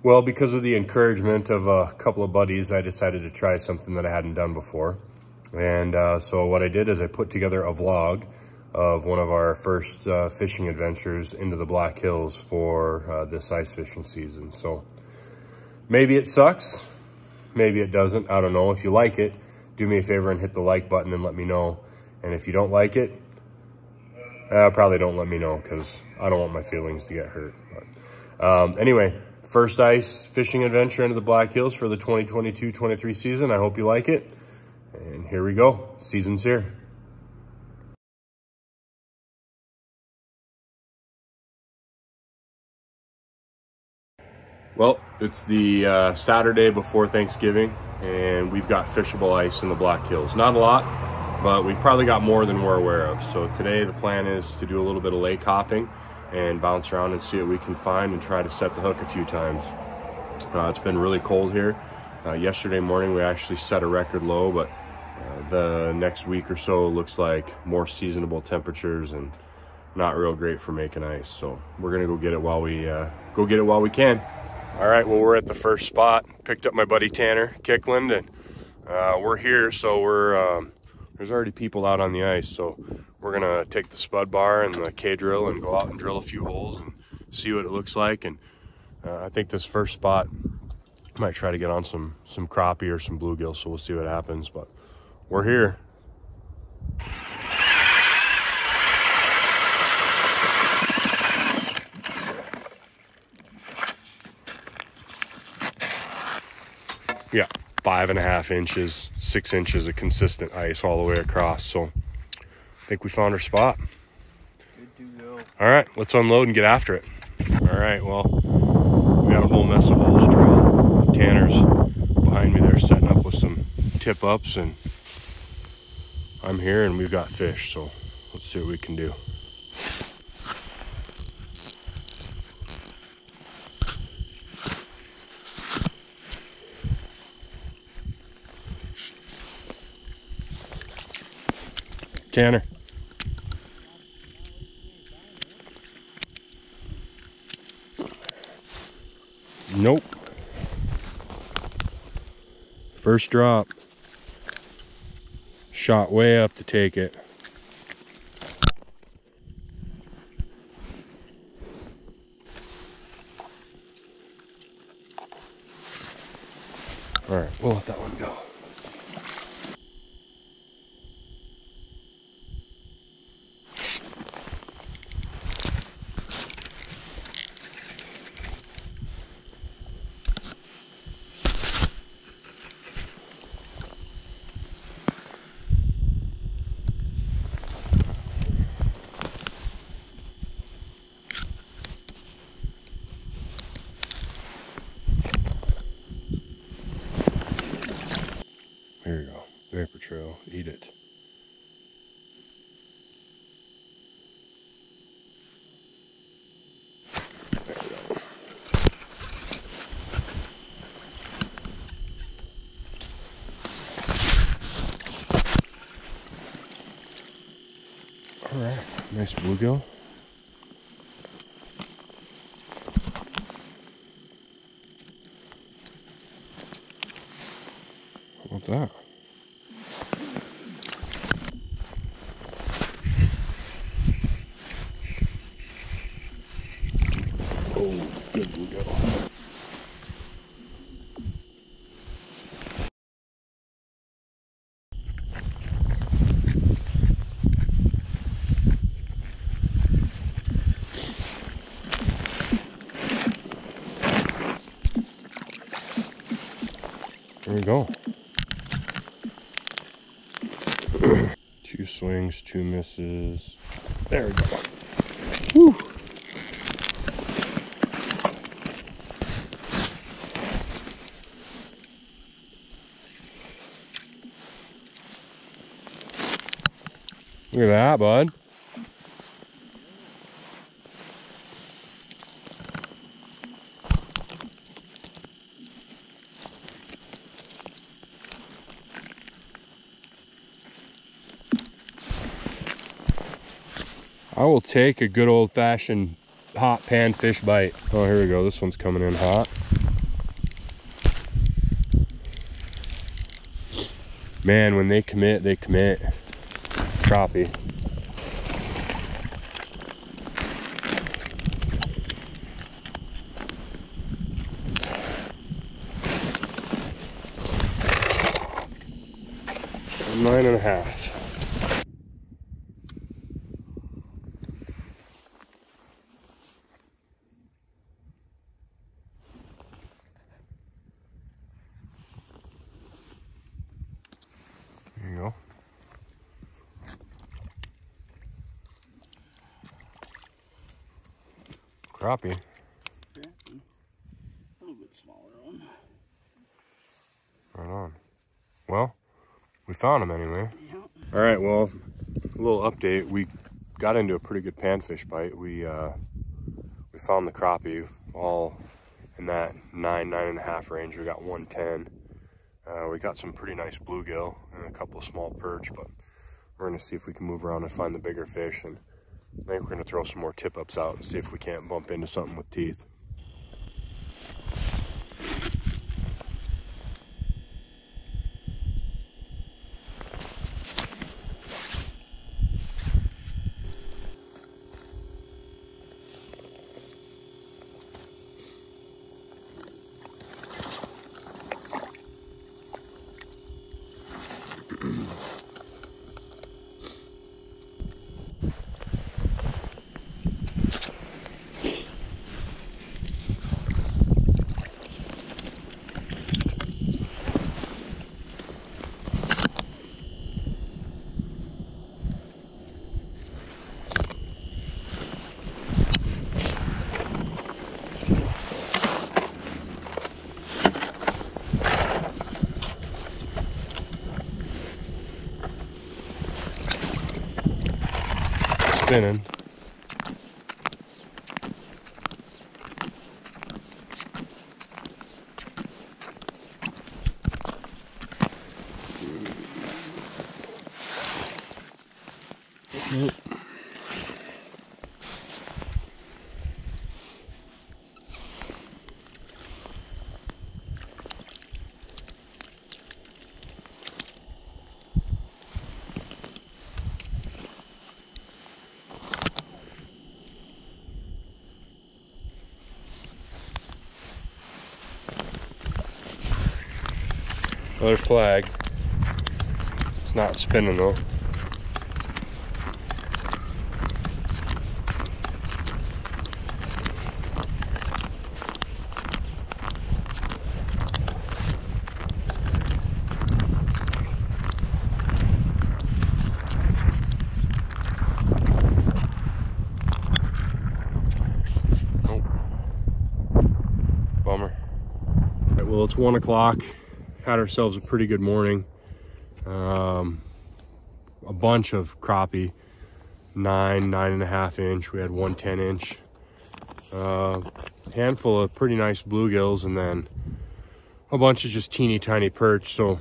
Well, because of the encouragement of a couple of buddies, I decided to try something that I hadn't done before. And uh, so what I did is I put together a vlog of one of our first uh, fishing adventures into the Black Hills for uh, this ice fishing season. So maybe it sucks, maybe it doesn't, I don't know. If you like it, do me a favor and hit the like button and let me know. And if you don't like it, uh, probably don't let me know because I don't want my feelings to get hurt. But, um, anyway, first ice fishing adventure into the Black Hills for the 2022-23 season. I hope you like it. And here we go. Season's here. Well, it's the uh, Saturday before Thanksgiving, and we've got fishable ice in the Black Hills. Not a lot, but we've probably got more than we're aware of. So today the plan is to do a little bit of lake hopping and bounce around and see what we can find and try to set the hook a few times. Uh, it's been really cold here. Uh, yesterday morning we actually set a record low, but uh, the next week or so looks like more seasonable temperatures and not real great for making ice. So we're gonna go get it while we uh, go get it while we can. All right, well we're at the first spot. Picked up my buddy Tanner Kickland, and uh, we're here. So we're um, there's already people out on the ice. So we're gonna take the spud bar and the K drill and go out and drill a few holes and see what it looks like. And uh, I think this first spot might try to get on some some crappie or some bluegill. So we'll see what happens. But we're here. Yeah, five and a half inches, six inches of consistent ice all the way across. So I think we found our spot. Good to go. All right, let's unload and get after it. All right, well, we got a whole mess of holes drilled. Tanner's behind me there setting up with some tip ups, and I'm here and we've got fish. So let's see what we can do. Tanner. Nope. First drop. Shot way up to take it. All right, we'll let that one go. Here you go. Vapor trail. Eat it. There we go. All right, nice bluegill. How about that? Oh, good bluegill. There we go. two swings, two misses. There we go. Whew. Look at that, bud. I will take a good old fashioned hot pan fish bite. Oh, here we go. This one's coming in hot. Man, when they commit, they commit. Crappie. Nine and a half. Crappie. A little bit smaller one. Right on. Well, we found him anyway. Yeah. All right, well, a little update. We got into a pretty good panfish bite. We uh, we found the crappie all in that nine, nine and a half range. We got 110. Uh, we got some pretty nice bluegill and a couple of small perch, but we're gonna see if we can move around and find the bigger fish. And I think we're gonna throw some more tip ups out and see if we can't bump into something with teeth. Spinning. Another flag. It's not spinning though. Well, it's one o'clock had ourselves a pretty good morning. Um, a bunch of crappie, nine, nine and a half inch. We had one 10 inch. Uh, handful of pretty nice bluegills and then a bunch of just teeny tiny perch. So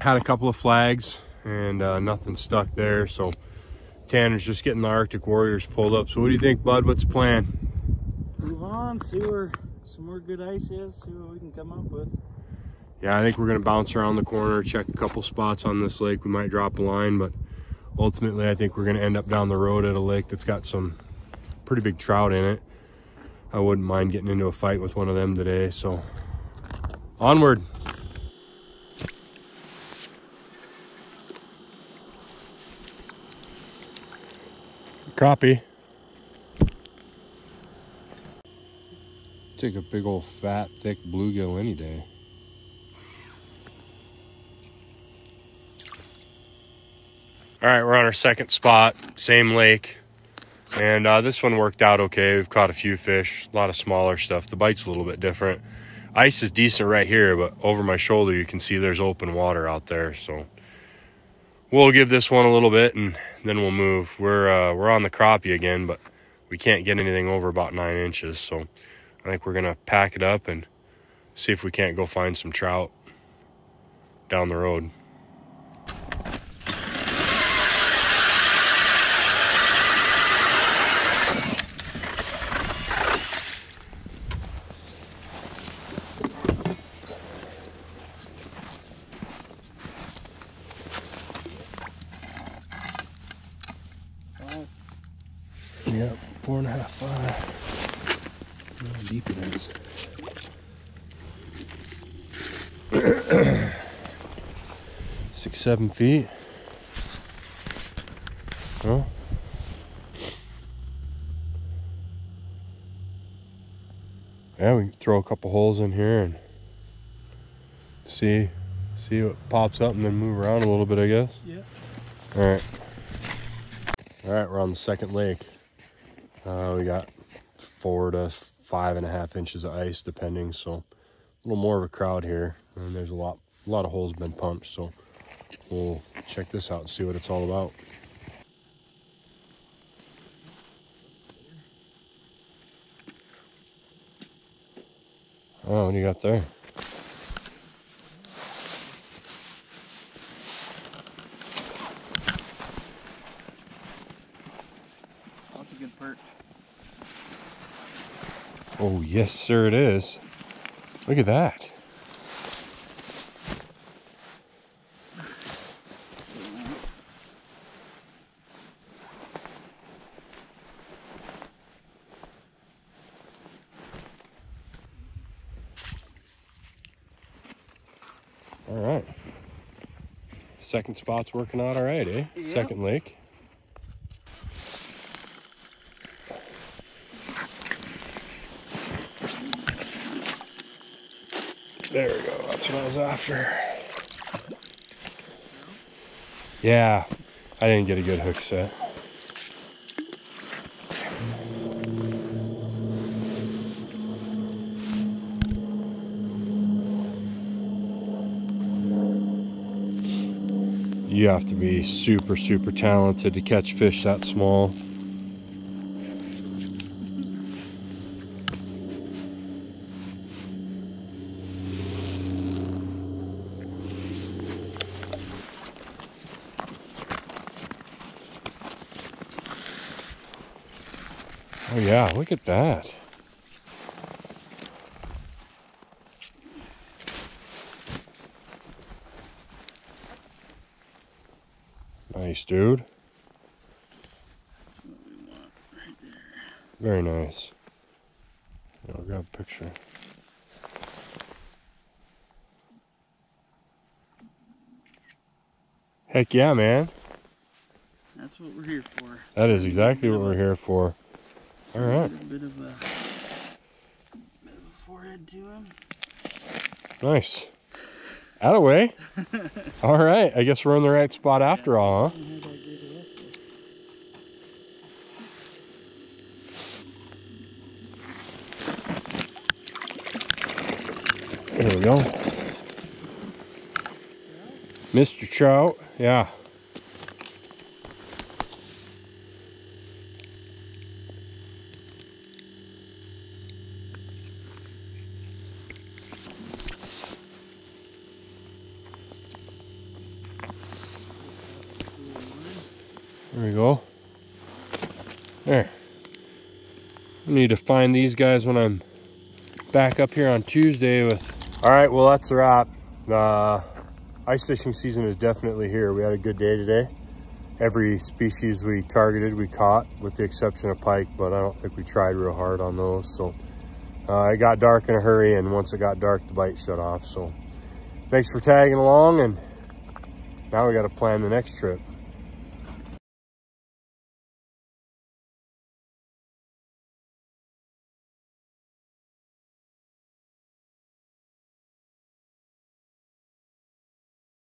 had a couple of flags and uh, nothing stuck there. So Tanner's just getting the Arctic Warriors pulled up. So what do you think, bud? What's the plan? Move on, see where some more good ice is, see what we can come up with. Yeah, I think we're gonna bounce around the corner, check a couple spots on this lake. We might drop a line, but ultimately I think we're gonna end up down the road at a lake that's got some pretty big trout in it. I wouldn't mind getting into a fight with one of them today, so onward. Crappie. Take a big old fat, thick bluegill any day. All right, we're on our second spot, same lake. And uh, this one worked out okay. We've caught a few fish, a lot of smaller stuff. The bite's a little bit different. Ice is decent right here, but over my shoulder, you can see there's open water out there. So we'll give this one a little bit and then we'll move. We're, uh, we're on the crappie again, but we can't get anything over about nine inches. So I think we're to pack it up and see if we can't go find some trout down the road. Yep, four and a half, five. how deep it is. Six, seven feet. Oh. Yeah, we can throw a couple holes in here and see see what pops up and then move around a little bit, I guess. Yeah. All right. All right, we're on the second lake. Uh, we got four to five and a half inches of ice, depending. So little more of a crowd here, and there's a lot, a lot of holes been punched. So we'll check this out and see what it's all about. Oh, what do you got there? That's a good perch. Oh, yes, sir, it is. Look at that. All right. Second spot's working out all right, eh? Yep. Second lake. There we go. That's what I was after. Yeah, I didn't get a good hook set. You have to be super, super talented to catch fish that small. Yeah, look at that. Nice, dude. Very nice. I'll grab a picture. Heck yeah, man. That's what we're here for. That is exactly what we're here for. All right. A bit of a, bit of a forehead to him. Nice. Out of way. all right. I guess we're in the right spot after all, huh? And had that good hook. There we go. Mr. Trout. Yeah. We go. There. I need to find these guys when I'm back up here on Tuesday with. All right, well, that's a wrap. The ice fishing season is definitely here. We had a good day today. Every species we targeted, we caught, with the exception of pike, but I don't think we tried real hard on those. So uh, it got dark in a hurry, and once it got dark, the bite shut off. So thanks for tagging along, and now we got to plan the next trip.